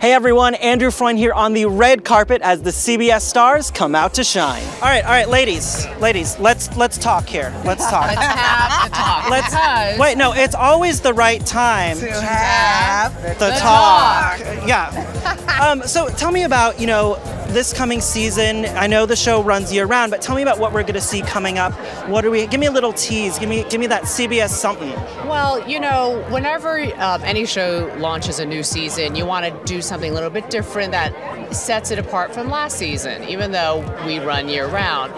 Hey everyone, Andrew Freund here on the red carpet as the CBS stars come out to shine. All right, all right, ladies, ladies, let's let's talk here. Let's talk. Let's have the talk. Let's wait. No, it's always the right time to have the, talk. Yeah. um, so tell me about you know this coming season. I know the show runs year round, but tell me about what we're going to see coming up. What are we? Give me a little tease. Give me give me that CBS something. Well, you know, whenever um, any show launches a new season, you want to do something a little bit different that sets it apart from last season, even though we run year round.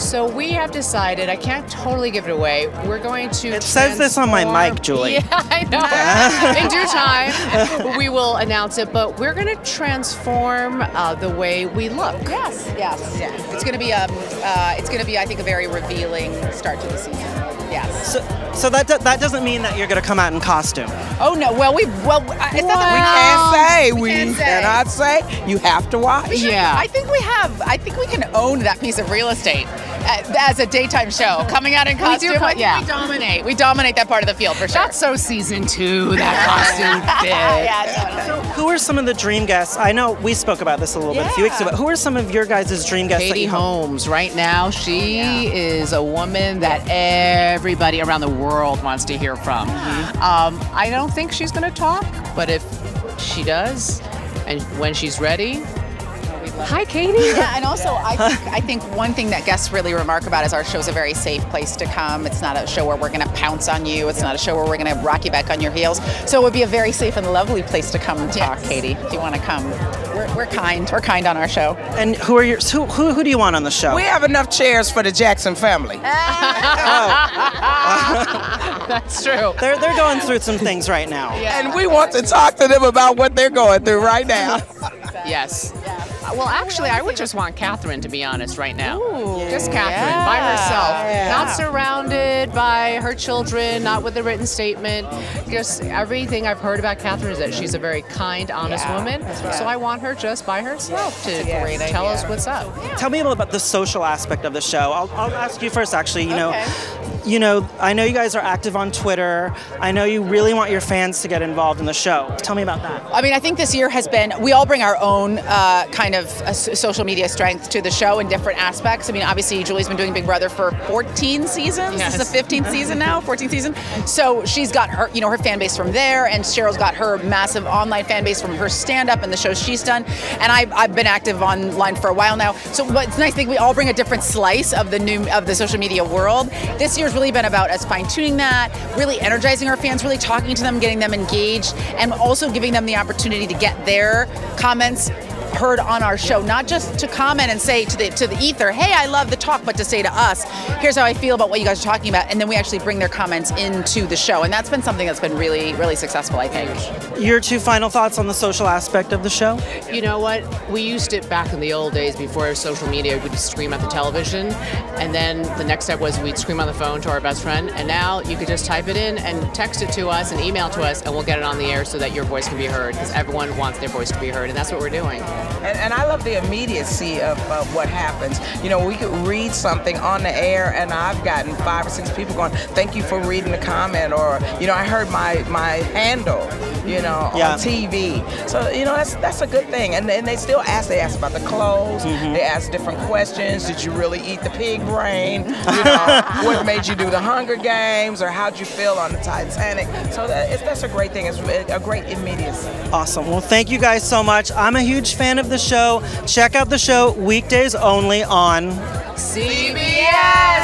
So we have decided, I can't totally give it away, we're going to. It says this on my mic, Julie. Yeah, I know. In due time, we will announce it, but we're going to transform uh, the way we look. Yes, yes, yes. It's going to be a, uh, it's going to be, I think, a very revealing start to the season. Yes. So, so that do- that doesn't mean that you're going to come out in costume. Oh no. Well, we well, I- it's not we that can't say. we We, can't say. cannot say. You have to watch. Yeah. I think we have. I think we can own that piece of real estate uh, as a daytime show. Coming out in do costume, co- I think yeah. we dominate. We dominate that part of the field for sure. That's so season two, that costume fit. yeah, totally. Who are some of the dream guests? I know we spoke about this a little bit a few weeks ago. But who are some of your guys' dream guests? that Katie you hope- Holmes, right now, she is a woman that everybody around the world wants to hear from. Um, I don't think she's going to talk, but if she does, and when she's ready, hi, Katie. Yeah, and also I think, I think one thing that guests really remark about is our show's a very safe place to come. It's not a show where we're going to pounce on you. It's not a show where we're going to rock you back on your heels. So it would be a very safe and lovely place to come and talk, Yes. Katie. If you want to come, we're, we're kind. We're kind on our show. And who are your who, who who do you want on the show? We have enough chairs for the Jackson family. That's true. they're they're going through some things right now. Yeah. And we want to talk to them about what they're going through right now. Yes. Well, actually, I would just want Katherine to be honest right now. just Katherine yeah. by herself, Yeah. not surrounded by her children, not with a written statement. Just everything I've heard about Katherine is that she's a very kind, honest Yeah, woman. that's right. So I want her just by herself to great tell us what's up. Tell me a little about the social aspect of the show. I'll, I'll ask you first, actually. You know, you know, I know you guys are active on Twitter. I know you really want your fans to get involved in the show. Tell me about that. I mean, I think this year has been, we all bring our own uh, kind of s- social media strength to the show in different aspects. I mean, obviously, Julie's been doing Big Brother for 14 seasons. This is the 15th season now, 14th season. So she's got her, you know, her fan base from there, and Sheryl's got her massive online fan base from her stand up and the shows she's done. And I, I've been active online for a while now. So it's nice, I think we all bring a different slice of the new, of the social media world. This year's really been about us fine tuning that, really energizing our fans, really talking to them, getting them engaged, and also giving them the opportunity to get their comments heard on our show not just to comment and say to the to the ether hey i love the talk but to say to us here's how i feel about what you guys are talking about and then we actually bring their comments into the show and that's been something that's been really really successful i think Your two final thoughts on the social aspect of the show? You know what? We used it back in the old days before social media. We'd scream at the television, and then the next step was we'd scream on the phone to our best friend. And now you could just type it in and text it to us and email to us, and we'll get it on the air so that your voice can be heard because everyone wants their voice to be heard, and that's what we're doing. And, and I love the immediacy of, of what happens. You know, we could read something on the air, and I've gotten five or six people going, "Thank you for reading the comment," or you know, I heard my my handle, you know, Yeah. on TV. So you know, that's that's a good thing. And and they still ask. They ask about the clothes. Mm-hmm. They ask different questions. Did you really eat the pig brain? You know, what made you do the Hunger Games, or how'd you feel on the Titanic? So that, it's, that's a great thing. It's a great immediacy. Awesome. Well, thank you guys so much. I'm a huge fan of the show, check out the show weekdays only on CBS.